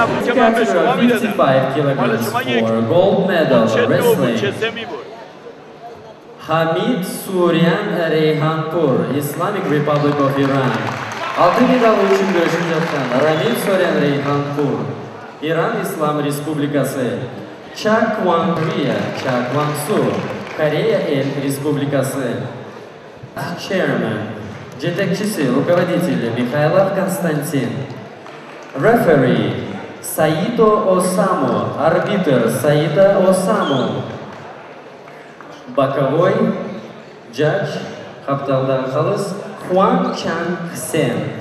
Now, category 55 kilograms for gold medal wrestling. Hamid Suryan Reyhanpur, Islamic Republic of Iran. Altın medalı için görüşüm yaptan Ramil Suryan Reyhanpur, İran İslam Respublikası. Chak Wang Korea, Chak Wang Su, Koreya El Respublikası. Ah, Chairman, жетекчisi, руководитель Михайлов Константин. Referee, Саито Осамо, арбитр Саито Осамо, Боковой, джадж, Абдалда Халас, Хуан Чан Сен.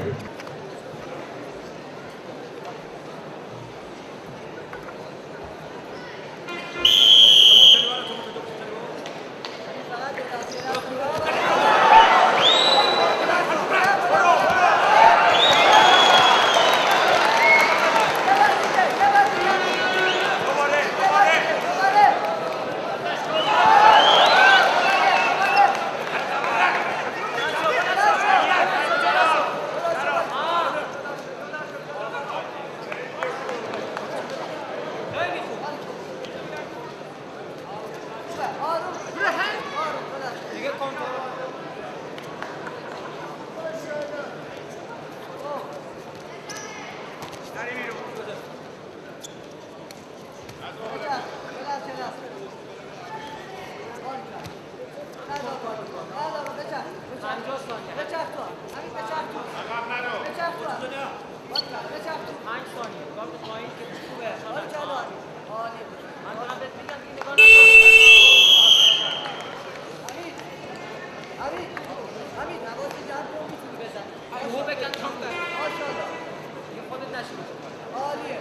عالیه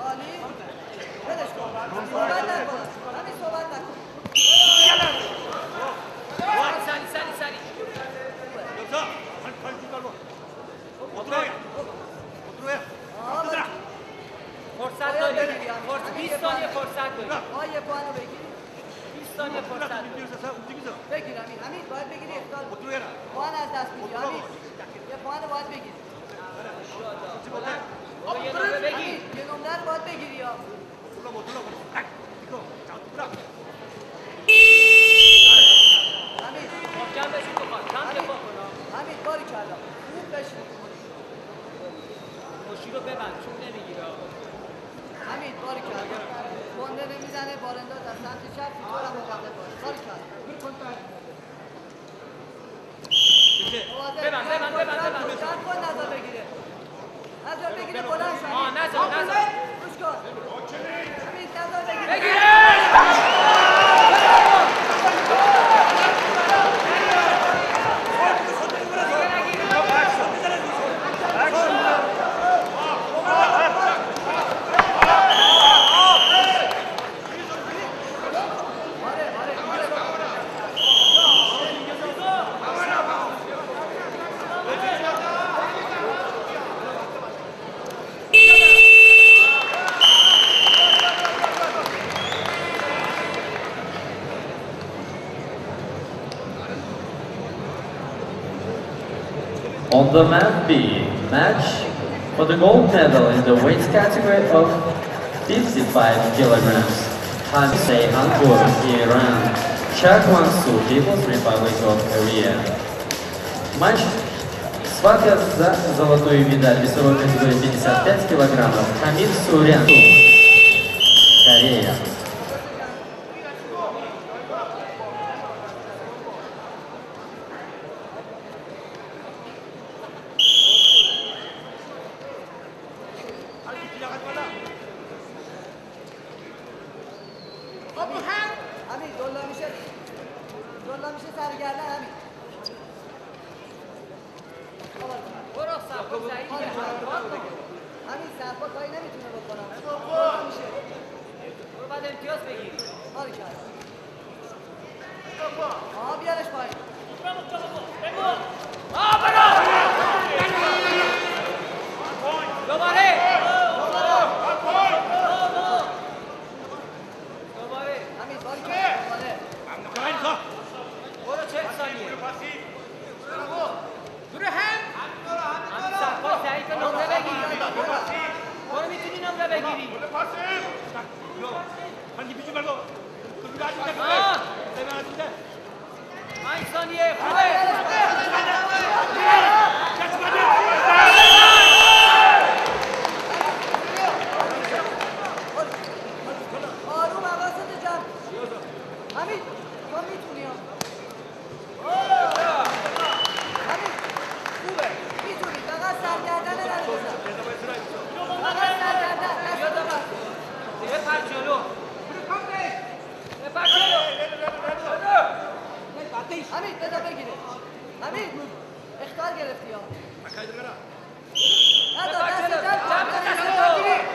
عالی بدش کن فرصت بگیر امین امین باید بگیری اختار پاهان از دست میگی امین یه پاهانو باید بگیر بابا یه نمره بگیر یه نمره رو باید بگیری یا امین محکم بشین تو خواهد کم دفاع کن امین باری کلا خوب بشین مشی رو ببند؟ چون نمی‌گیره امین باری کلا گنده نمی‌زنه بارانداز از سمت چپ تو را مواظب باش باری کلا ببند ببند ببند ببند. چند کن نظر بگیره. نظر بگیره بلند شد آه نزار گوش کن. بگیره. On the map B, match for the gold medal in the weight category of 55 kilograms. Han Seyhanpur, Iran. Chakwan Su, People's Republic of Korea. Матч схватка за золотую медаль весовой категории 55 килограммов. Хамид Сурян, Корея. کاری نمی‌تونه بکنم میشه برو بعد امتیاز بگیر باری کلا. آها بیارش پایین 가까이 들어가라. 나도 나도 나도 나도 나도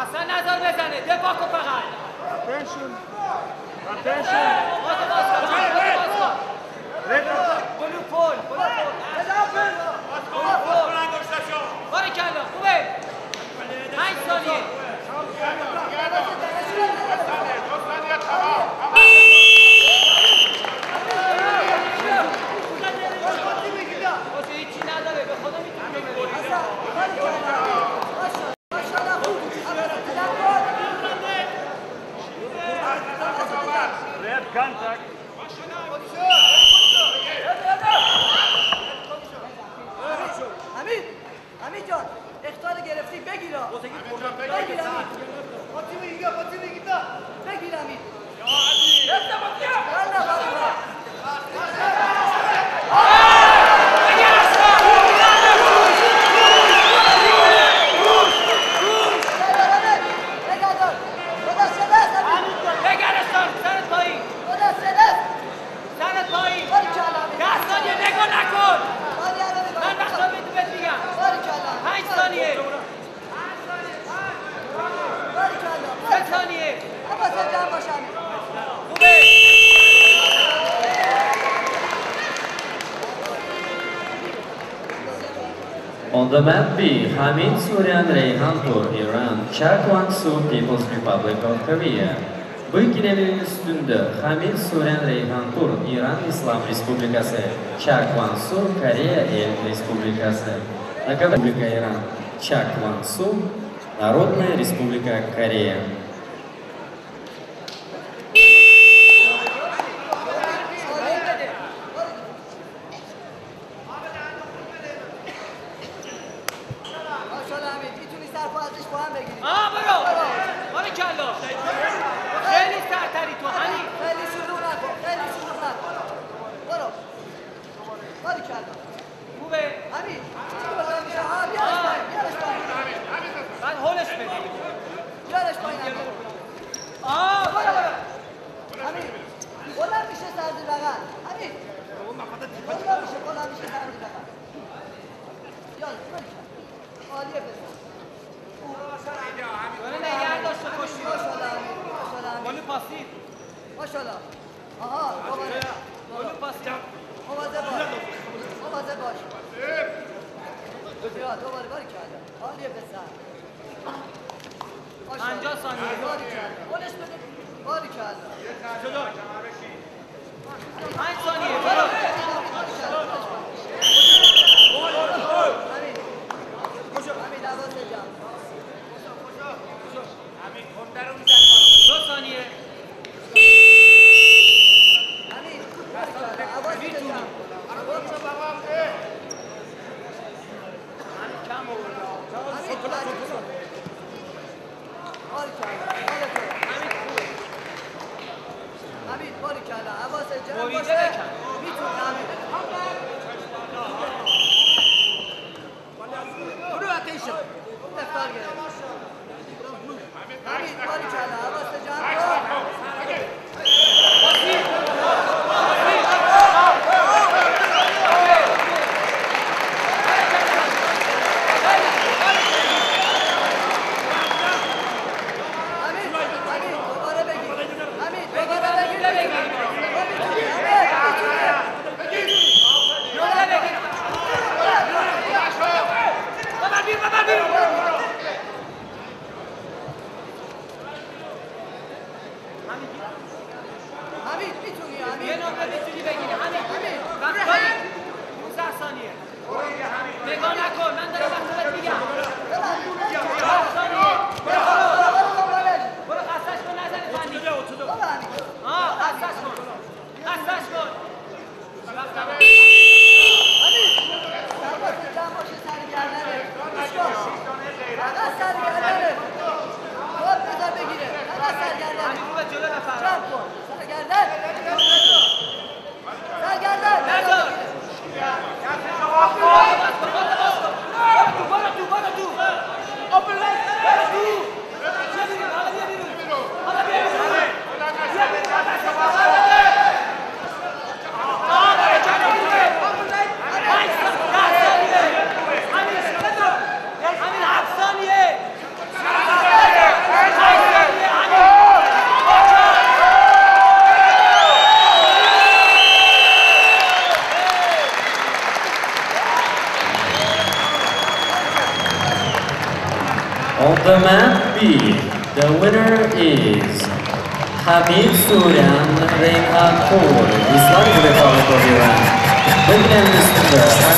اصلا نظر بزنه دفاع کن فقط رفتنشون رفتنشون بلو پول بلو پول باری کلا خوبه پنج ثانیه contact. On the map B, Hamid Surian Reyhanpur, Iran, Chakwangsu People's Republic of Korea. Bu ikileminin üstünde Hamid Surian Reyhanpur, İran İslam Respublikası, Chakwangsu Korea El Respublikası. Republika Iran, Chakwangsu Народная Республика Корея. passinho. Olha lá. Aham, vamos fazer. Olha o passinho. Vamos fazer bola. Vamos fazer bola. بیا دو بار باری کرده حالیه پسر پنجا ثانیه. باری کرده. بلش بده. باری کرده. جدا پنج ثانیه. برو. 我们再来。The map B, the winner is Hamid Suryan Reynhatpour, Islamic Republic of Iran. Bekleyen üstünde